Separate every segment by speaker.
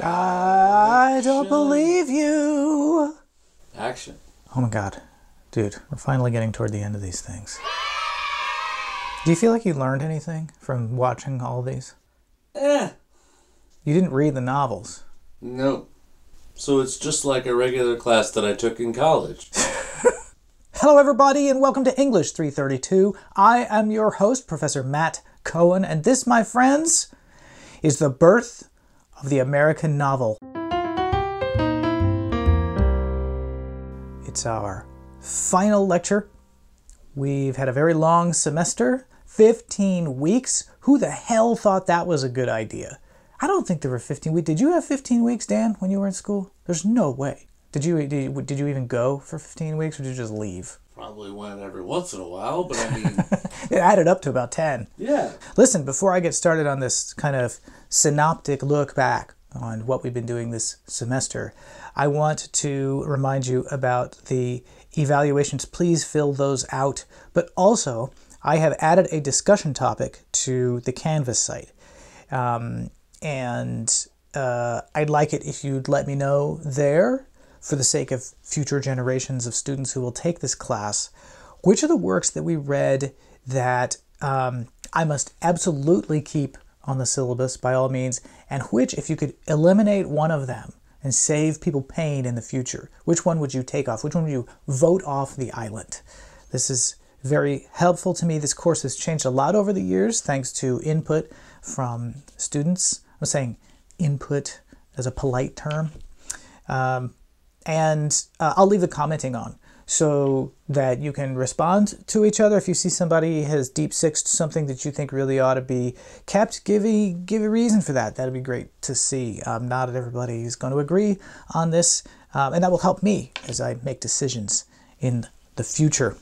Speaker 1: I don't believe you.
Speaker 2: Action.
Speaker 1: Oh my god. Dude, we're finally getting toward the end of these things. Do you feel like you learned anything from watching all these?
Speaker 2: Eh.
Speaker 1: You didn't read the novels.
Speaker 2: No. So it's just like a regular class that I took in college.
Speaker 1: Hello, everybody, and welcome to English 332. I am your host, Professor Matt Cohen, and this, my friends, is the birth of the American novel. It's our final lecture. We've had a very long semester 15 weeks. Who the hell thought that was a good idea? I don't think there were 15 weeks. Did you have 15 weeks, Dan, when you were in school? There's no way. Did you, did you, did you even go for 15 weeks or did you just leave?
Speaker 2: Probably went every once in a while, but I mean,
Speaker 1: It added up to about 10.
Speaker 2: yeah.
Speaker 1: Listen, before I get started on this kind of synoptic look back on what we've been doing this semester, I want to remind you about the evaluations. Please fill those out. But also, I have added a discussion topic to the Canvas site. Um, and uh, I'd like it if you'd let me know there, for the sake of future generations of students who will take this class, which are the works that we read that um, I must absolutely keep on the syllabus by all means, and which, if you could eliminate one of them and save people pain in the future, which one would you take off? Which one would you vote off the island? This is very helpful to me. This course has changed a lot over the years thanks to input from students. I'm saying input as a polite term. Um, and uh, I'll leave the commenting on so that you can respond to each other. If you see somebody has deep sixed something that you think really ought to be kept, give a give a reason for that. That'd be great to see. Um, not everybody is going to agree on this, um, and that will help me as I make decisions in the future.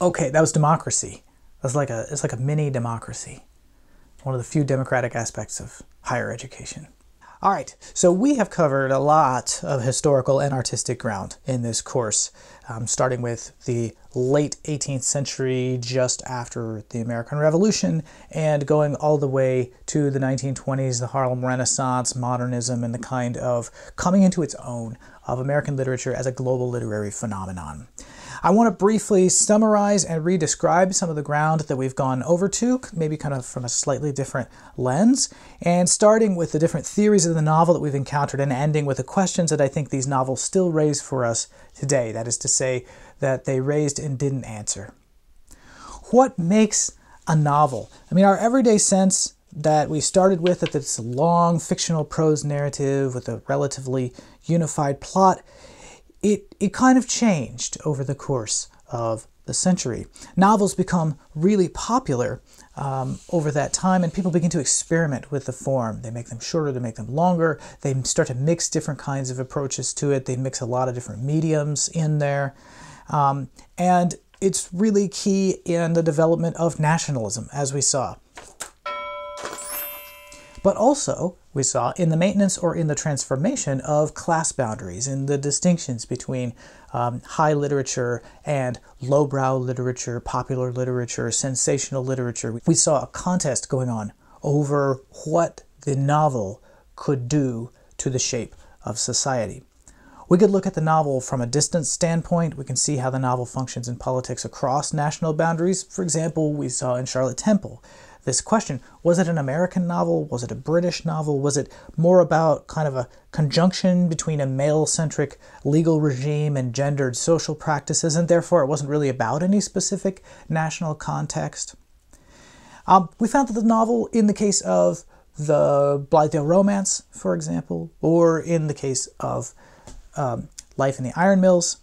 Speaker 1: Okay, that was democracy. That's like a it's like a mini democracy. One of the few democratic aspects of higher education. All right, so we have covered a lot of historical and artistic ground in this course, um, starting with the late 18th century, just after the American Revolution, and going all the way to the 1920s, the Harlem Renaissance, modernism, and the kind of coming into its own of American literature as a global literary phenomenon. I want to briefly summarize and re-describe some of the ground that we've gone over to, maybe kind of from a slightly different lens, and starting with the different theories of the novel that we've encountered and ending with the questions that I think these novels still raise for us today. That is to say, that they raised and didn't answer. What makes a novel? I mean, our everyday sense that we started with, that it's a long fictional prose narrative with a relatively unified plot, it, it kind of changed over the course of the century. Novels become really popular um, over that time, and people begin to experiment with the form. They make them shorter, they make them longer, they start to mix different kinds of approaches to it, they mix a lot of different mediums in there. Um, and it's really key in the development of nationalism, as we saw. But also, we saw in the maintenance or in the transformation of class boundaries, in the distinctions between um, high literature and lowbrow literature, popular literature, sensational literature. We saw a contest going on over what the novel could do to the shape of society. We could look at the novel from a distance standpoint. We can see how the novel functions in politics across national boundaries. For example, we saw in Charlotte Temple this question was it an American novel? Was it a British novel? Was it more about kind of a conjunction between a male centric legal regime and gendered social practices, and therefore it wasn't really about any specific national context? Um, we found that the novel, in the case of the Blithedale Romance, for example, or in the case of um, Life in the Iron Mills,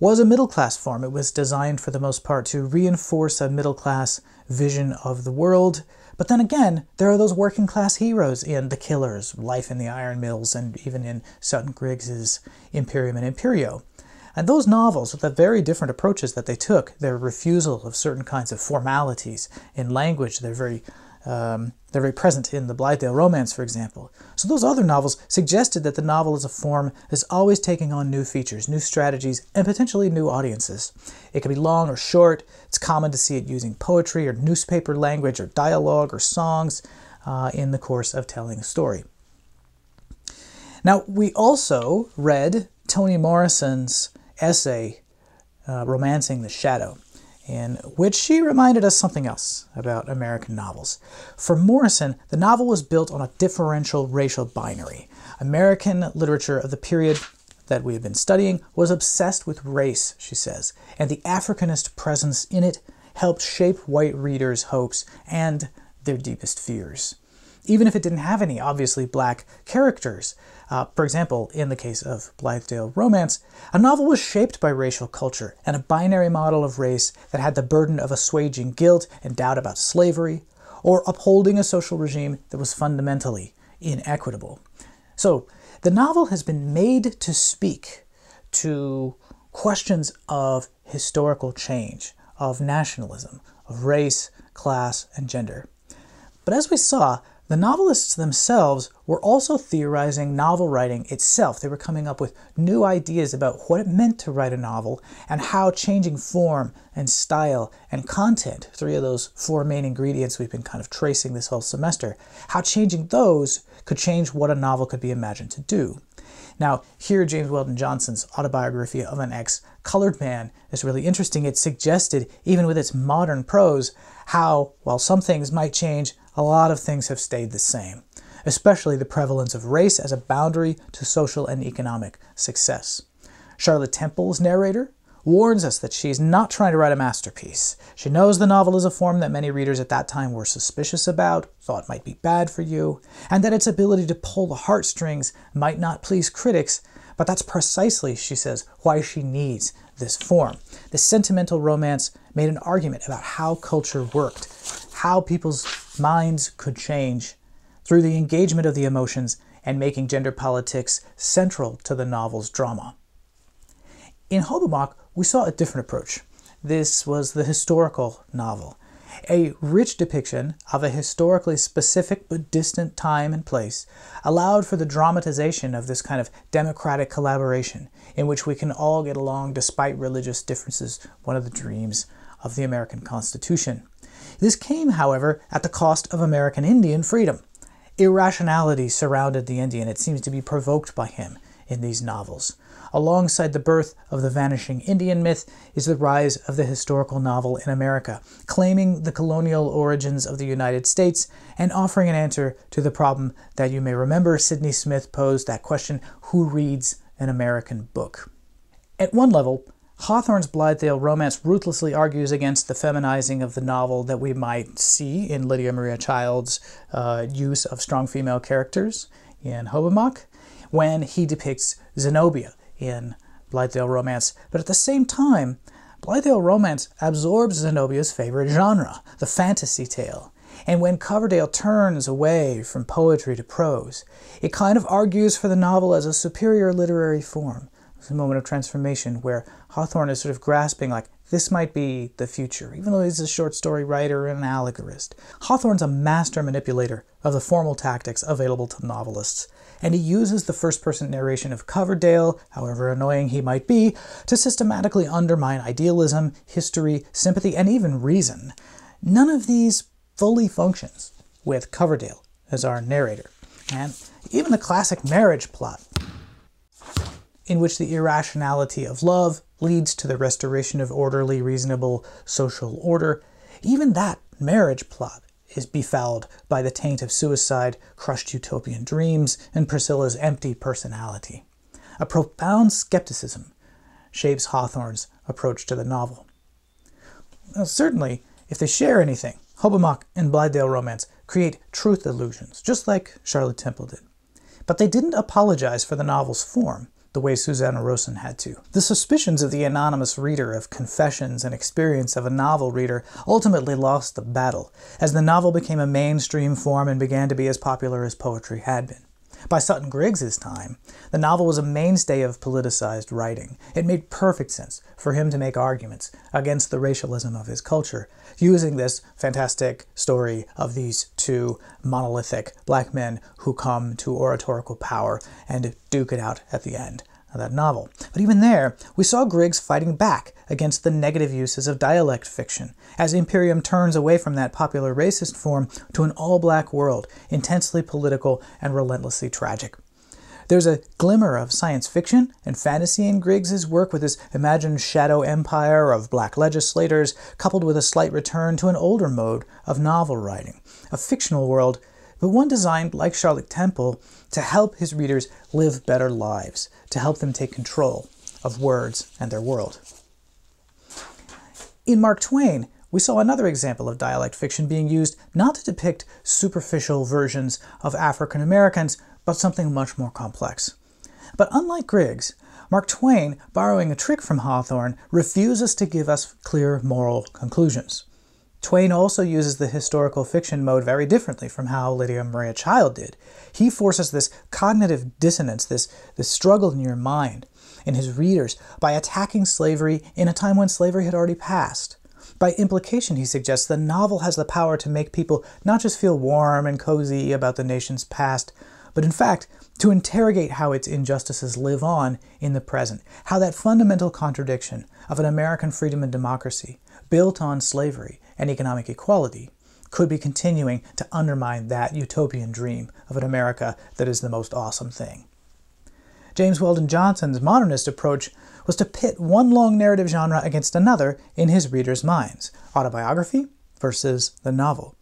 Speaker 1: was a middle class form. It was designed for the most part to reinforce a middle class vision of the world. But then again, there are those working class heroes in The Killers, Life in the Iron Mills, and even in Sutton Griggs's Imperium in Imperio. And those novels, with the very different approaches that they took, their refusal of certain kinds of formalities in language, they're very um, they're very present in the Blithedale Romance, for example. So those other novels suggested that the novel as a form is always taking on new features, new strategies, and potentially new audiences. It can be long or short. It's common to see it using poetry or newspaper language or dialogue or songs uh, in the course of telling a story. Now, we also read Toni Morrison's essay, uh, Romancing the Shadow, in which she reminded us something else about American novels. For Morrison, the novel was built on a differential racial binary. American literature of the period that we have been studying was obsessed with race, she says, and the Africanist presence in it helped shape white readers' hopes and their deepest fears. Even if it didn't have any obviously black characters, uh, for example, in the case of Blithedale Romance, a novel was shaped by racial culture and a binary model of race that had the burden of assuaging guilt and doubt about slavery, or upholding a social regime that was fundamentally inequitable. So, the novel has been made to speak to questions of historical change, of nationalism, of race, class, and gender. But as we saw, the novelists themselves were also theorizing novel writing itself. They were coming up with new ideas about what it meant to write a novel and how changing form and style and content, three of those four main ingredients we've been kind of tracing this whole semester, how changing those could change what a novel could be imagined to do. Now, here James Weldon Johnson's autobiography of an ex colored man is really interesting. It suggested, even with its modern prose, how, while some things might change, a lot of things have stayed the same, especially the prevalence of race as a boundary to social and economic success. Charlotte Temple's narrator warns us that she's not trying to write a masterpiece. She knows the novel is a form that many readers at that time were suspicious about, thought might be bad for you, and that its ability to pull the heartstrings might not please critics, but that's precisely, she says, why she needs this form. The sentimental romance made an argument about how culture worked, how people's minds could change through the engagement of the emotions and making gender politics central to the novel's drama. In Hobomok, we saw a different approach. This was the historical novel, a rich depiction of a historically specific but distant time and place allowed for the dramatization of this kind of democratic collaboration in which we can all get along despite religious differences, one of the dreams of the American Constitution. This came, however, at the cost of American Indian freedom. Irrationality surrounded the Indian. It seems to be provoked by him in these novels. Alongside the birth of the vanishing Indian myth is the rise of the historical novel in America, claiming the colonial origins of the United States and offering an answer to the problem that you may remember Sydney Smith posed that question who reads an American book? At one level, Hawthorne's Blithedale romance ruthlessly argues against the feminizing of the novel that we might see in Lydia Maria Child's uh, use of strong female characters in Hobomok when he depicts Zenobia in Blithedale Romance. But at the same time, Blithedale Romance absorbs Zenobia's favorite genre, the fantasy tale. And when Coverdale turns away from poetry to prose, it kind of argues for the novel as a superior literary form. A moment of transformation where Hawthorne is sort of grasping, like, this might be the future, even though he's a short story writer and an allegorist. Hawthorne's a master manipulator of the formal tactics available to novelists and he uses the first person narration of Coverdale, however annoying he might be, to systematically undermine idealism, history, sympathy, and even reason. None of these fully functions with Coverdale as our narrator. And even the classic marriage plot, in which the irrationality of love leads to the restoration of orderly, reasonable social order, even that marriage plot is befouled by the taint of suicide, crushed utopian dreams, and Priscilla's empty personality. A profound skepticism shapes Hawthorne's approach to the novel. Now, certainly, if they share anything, Hobomok and Blithedale Romance create truth illusions, just like Charlotte Temple did. But they didn't apologize for the novel's form the way Susanna Rowson had to. The suspicions of the anonymous reader of confessions and experience of a novel reader ultimately lost the battle, as the novel became a mainstream form and began to be as popular as poetry had been. By Sutton Griggs's time, the novel was a mainstay of politicized writing. It made perfect sense for him to make arguments against the racialism of his culture, using this fantastic story of these two monolithic black men who come to oratorical power and duke it out at the end that novel. But even there, we saw Griggs fighting back against the negative uses of dialect fiction, as Imperium turns away from that popular racist form to an all black world, intensely political and relentlessly tragic. There's a glimmer of science fiction and fantasy in Griggs's work with his imagined shadow empire of black legislators, coupled with a slight return to an older mode of novel writing, a fictional world, but one designed, like Charlotte Temple, to help his readers live better lives, to help them take control of words and their world. In Mark Twain, we saw another example of dialect fiction being used not to depict superficial versions of African Americans, but something much more complex. But unlike Griggs, Mark Twain, borrowing a trick from Hawthorne, refuses to give us clear moral conclusions. Twain also uses the historical fiction mode very differently from how Lydia Maria Child did. He forces this cognitive dissonance, this, this struggle in your mind, in his readers, by attacking slavery in a time when slavery had already passed. By implication, he suggests the novel has the power to make people not just feel warm and cozy about the nation's past, but in fact, to interrogate how its injustices live on in the present, how that fundamental contradiction of an American freedom and democracy, built on slavery and economic equality, could be continuing to undermine that utopian dream of an America that is the most awesome thing. James Weldon Johnson's modernist approach was to pit one long narrative genre against another in his readers' minds autobiography versus the novel.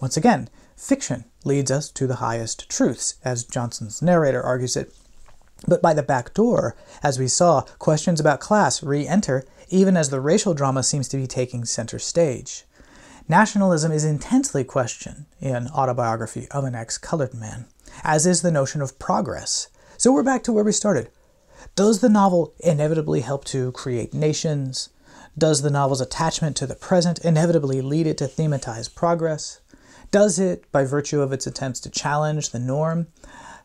Speaker 1: Once again, fiction leads us to the highest truths, as Johnson's narrator argues it. But by the back door, as we saw, questions about class re enter, even as the racial drama seems to be taking center stage. Nationalism is intensely questioned in Autobiography of an Ex Colored Man, as is the notion of progress. So we're back to where we started. Does the novel inevitably help to create nations? Does the novel's attachment to the present inevitably lead it to thematize progress? Does it, by virtue of its attempts to challenge the norm,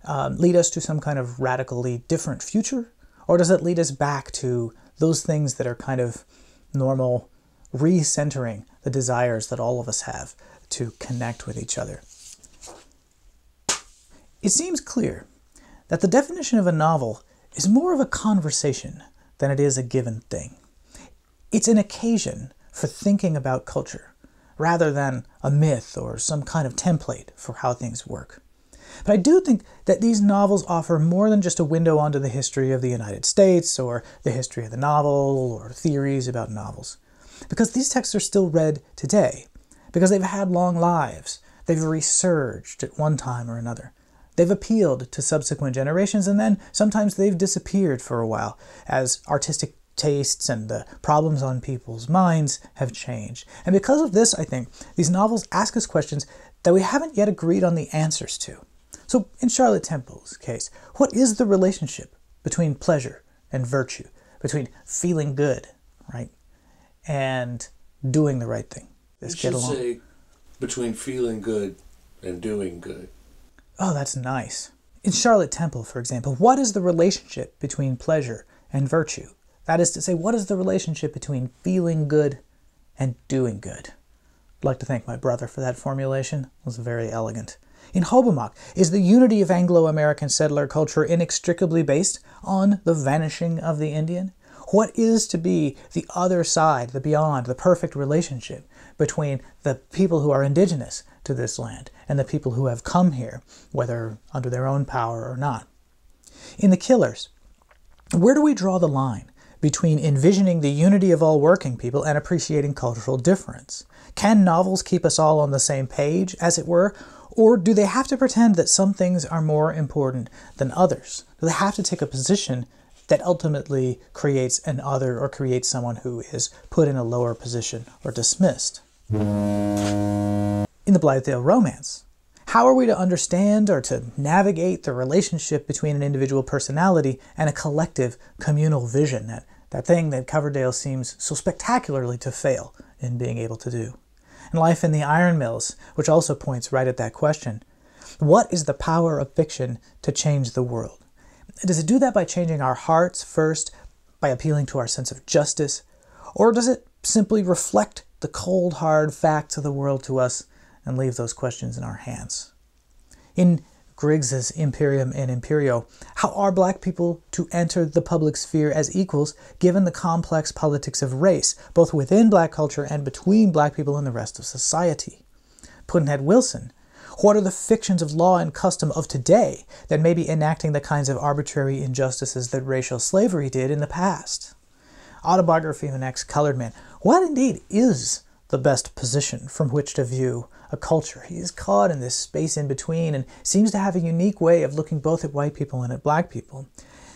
Speaker 1: um, lead us to some kind of radically different future? Or does it lead us back to those things that are kind of normal, recentering the desires that all of us have to connect with each other? It seems clear that the definition of a novel is more of a conversation than it is a given thing. It's an occasion for thinking about culture, rather than a myth or some kind of template for how things work. But I do think that these novels offer more than just a window onto the history of the United States or the history of the novel or theories about novels. Because these texts are still read today, because they've had long lives, they've resurged at one time or another. They've appealed to subsequent generations, and then sometimes they've disappeared for a while as artistic tastes and the problems on people's minds have changed. And because of this, I think, these novels ask us questions that we haven't yet agreed on the answers to. So, in Charlotte Temple's case, what is the relationship between pleasure and virtue, between feeling good, right, and doing the right thing?
Speaker 2: Let's get along. say between feeling good and doing good.
Speaker 1: Oh, that's nice. In Charlotte Temple, for example, what is the relationship between pleasure and virtue? That is to say, what is the relationship between feeling good and doing good? I'd like to thank my brother for that formulation. It was very elegant. In Hobomok, is the unity of Anglo American settler culture inextricably based on the vanishing of the Indian? What is to be the other side, the beyond, the perfect relationship between the people who are indigenous to this land and the people who have come here, whether under their own power or not. In The Killers, where do we draw the line between envisioning the unity of all working people and appreciating cultural difference? Can novels keep us all on the same page, as it were, or do they have to pretend that some things are more important than others? Do they have to take a position that ultimately creates an other or creates someone who is put in a lower position or dismissed? in the Blithedale romance. How are we to understand or to navigate the relationship between an individual personality and a collective communal vision, that, that thing that Coverdale seems so spectacularly to fail in being able to do? And Life in the Iron Mills, which also points right at that question. What is the power of fiction to change the world? Does it do that by changing our hearts first, by appealing to our sense of justice? Or does it simply reflect the cold, hard facts of the world to us and leave those questions in our hands. In Griggs's Imperium in Imperio, how are black people to enter the public sphere as equals given the complex politics of race, both within black culture and between black people and the rest of society? Pudd'nhead Wilson, What are the fictions of law and custom of today that may be enacting the kinds of arbitrary injustices that racial slavery did in the past? Autobiography of an Ex-Colored Man. What indeed is the best position from which to view a culture? He is caught in this space in between and seems to have a unique way of looking both at white people and at black people.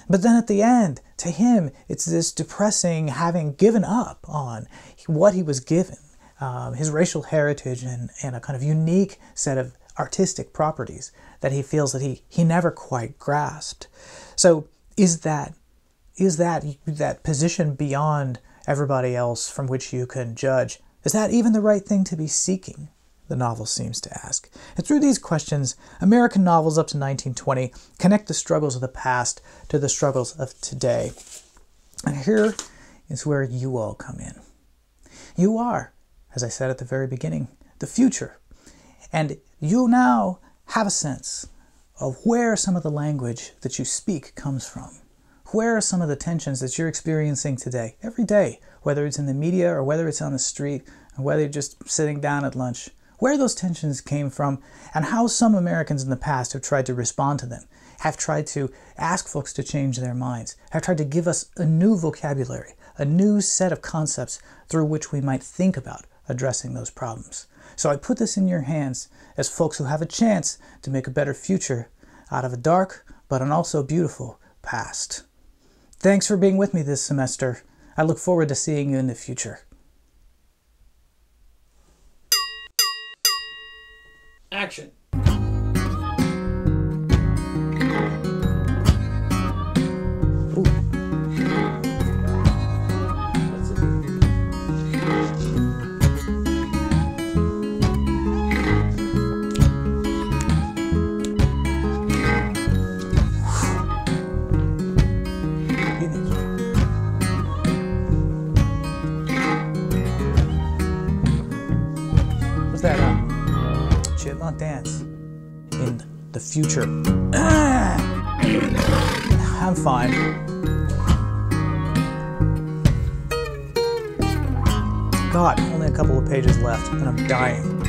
Speaker 1: But then at the end, to him, it's this depressing having given up on what he was given, um, his racial heritage, and, and a kind of unique set of artistic properties that he feels that he, he never quite grasped. So is that is that that position beyond everybody else from which you can judge? Is that even the right thing to be seeking? the novel seems to ask. And through these questions, American novels up to 1920 connect the struggles of the past to the struggles of today. And here is where you all come in. You are, as I said at the very beginning, the future. And you now have a sense of where some of the language that you speak comes from. Where are some of the tensions that you're experiencing today, every day, whether it's in the media or whether it's on the street, or whether you're just sitting down at lunch? where those tensions came from, and how some Americans in the past have tried to respond to them, have tried to ask folks to change their minds, have tried to give us a new vocabulary, a new set of concepts through which we might think about addressing those problems. So I put this in your hands as folks who have a chance to make a better future out of a dark but an also beautiful past. Thanks for being with me this semester. I look forward to seeing you in the future.
Speaker 3: Action.
Speaker 1: Future. I'm fine. God, only a couple of pages left and I'm dying.